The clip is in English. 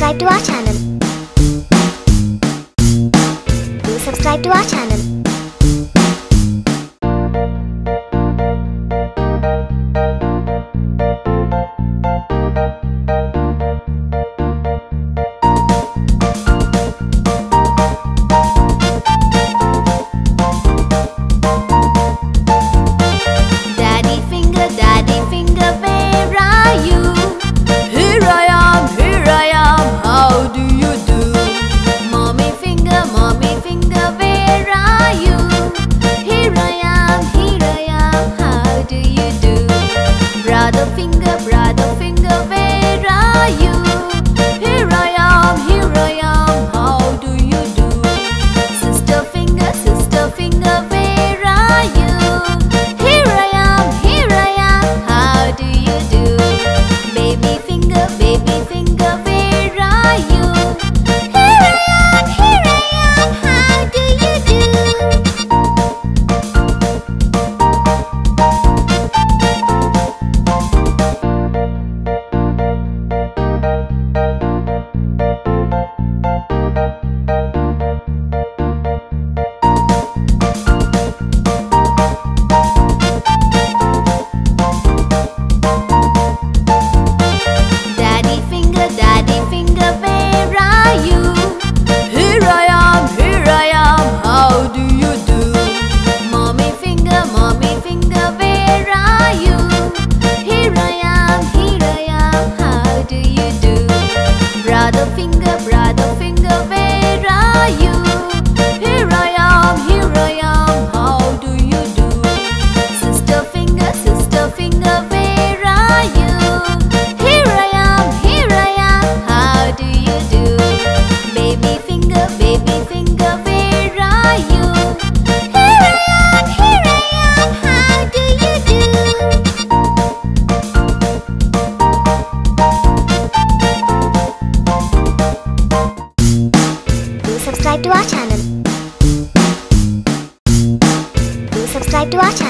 subscribe to our channel. Do subscribe to our channel. watch out.